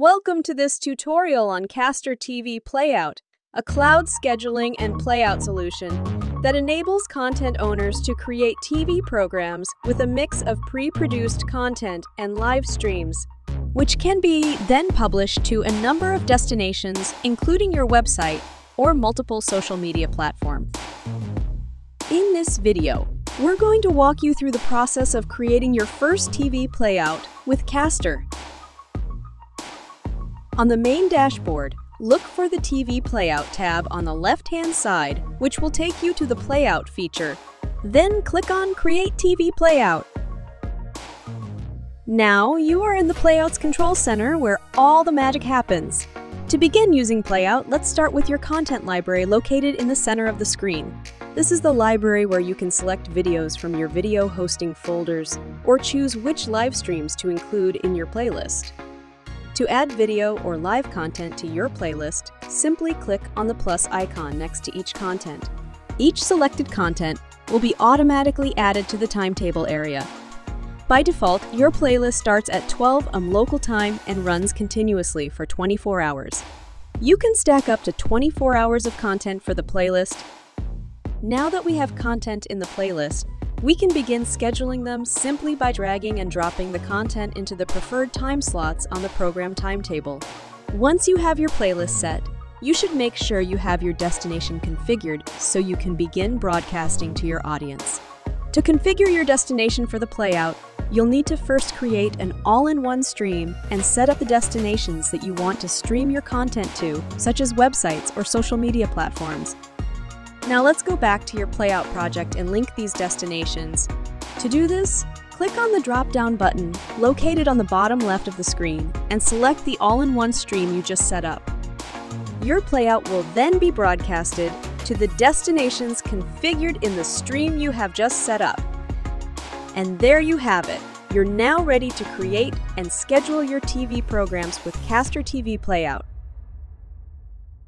Welcome to this tutorial on Castr TV Playout, a cloud scheduling and playout solution that enables content owners to create TV programs with a mix of pre-produced content and live streams, which can be then published to a number of destinations, including your website or multiple social media platforms. In this video, we're going to walk you through the process of creating your first TV playout with Castr. On the main dashboard, look for the TV Playout tab on the left-hand side, which will take you to the Playout feature. Then click on Create TV Playout. Now you are in the Playouts Control Center where all the magic happens. To begin using Playout, let's start with your content library located in the center of the screen. This is the library where you can select videos from your video hosting folders or choose which live streams to include in your playlist. To add video or live content to your playlist, simply click on the plus icon next to each content. Each selected content will be automatically added to the timetable area. By default, your playlist starts at 12 am local time and runs continuously for 24 hours. You can stack up to 24 hours of content for the playlist. Now that we have content in the playlist, we can begin scheduling them simply by dragging and dropping the content into the preferred time slots on the program timetable. Once you have your playlist set, you should make sure you have your destination configured so you can begin broadcasting to your audience. To configure your destination for the playout, you'll need to first create an all-in-one stream and set up the destinations that you want to stream your content to, such as websites or social media platforms. Now let's go back to your Playout project and link these destinations. To do this, click on the drop-down button located on the bottom left of the screen and select the all-in-one stream you just set up. Your Playout will then be broadcasted to the destinations configured in the stream you have just set up. And there you have it. You're now ready to create and schedule your TV programs with Castr TV Playout.